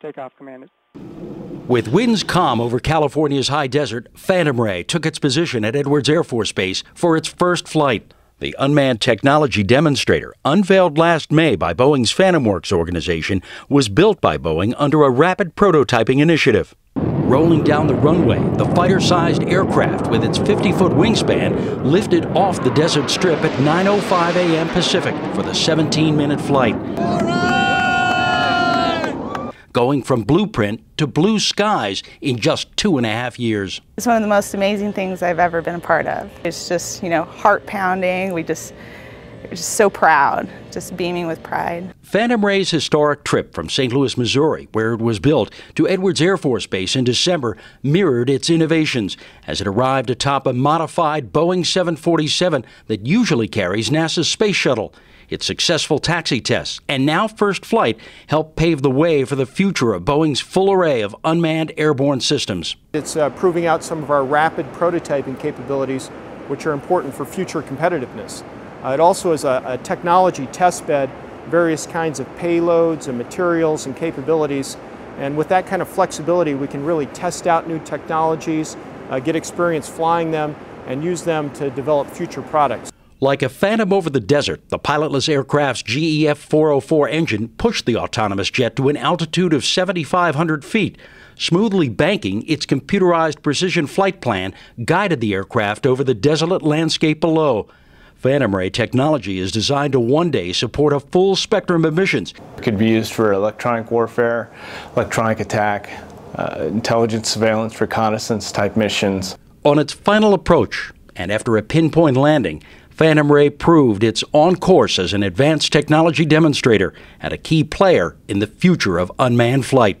Takeoff commanded. With winds calm over California's high desert, Phantom Ray took its position at Edwards Air Force Base for its first flight. The unmanned technology demonstrator, unveiled last May by Boeing's Phantom Works organization, was built by Boeing under a rapid prototyping initiative. Rolling down the runway, the fighter sized aircraft with its 50 foot wingspan lifted off the desert strip at 9.05 a.m. Pacific for the 17 minute flight going from blueprint to blue skies in just two and a half years. It's one of the most amazing things I've ever been a part of. It's just, you know, heart pounding. We just, just so proud, just beaming with pride. Phantom Ray's historic trip from St. Louis, Missouri, where it was built, to Edwards Air Force Base in December mirrored its innovations as it arrived atop a modified Boeing 747 that usually carries NASA's space shuttle. Its successful taxi tests and now first flight helped pave the way for the future of Boeing's full array of unmanned airborne systems. It's uh, proving out some of our rapid prototyping capabilities, which are important for future competitiveness. Uh, it also is a, a technology test bed, various kinds of payloads and materials and capabilities. And with that kind of flexibility, we can really test out new technologies, uh, get experience flying them, and use them to develop future products. Like a phantom over the desert, the pilotless aircraft's GE F404 engine pushed the autonomous jet to an altitude of 7,500 feet. Smoothly banking, its computerized precision flight plan guided the aircraft over the desolate landscape below. Phantom Ray technology is designed to one day support a full spectrum of missions. It could be used for electronic warfare, electronic attack, uh, intelligence surveillance, reconnaissance type missions. On its final approach, and after a pinpoint landing, Phantom Ray proved it's on course as an advanced technology demonstrator and a key player in the future of unmanned flight.